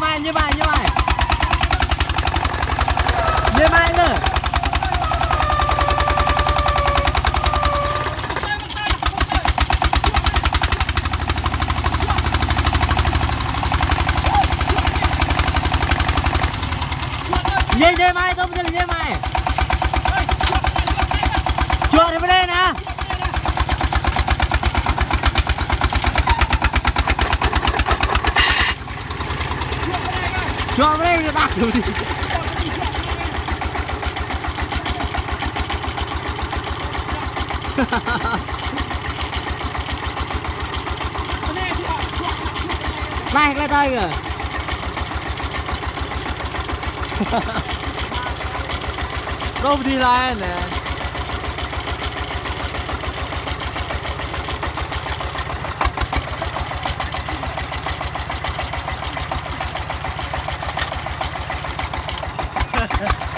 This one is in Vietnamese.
bài như vậy như vậy. Như vậy nữa. Dê dê mai tôm dê dê mai Chuột đi bên đây nè cho bên đây người rồi đi Này cái tay kìa. Đâu đi lại nè. Yeah.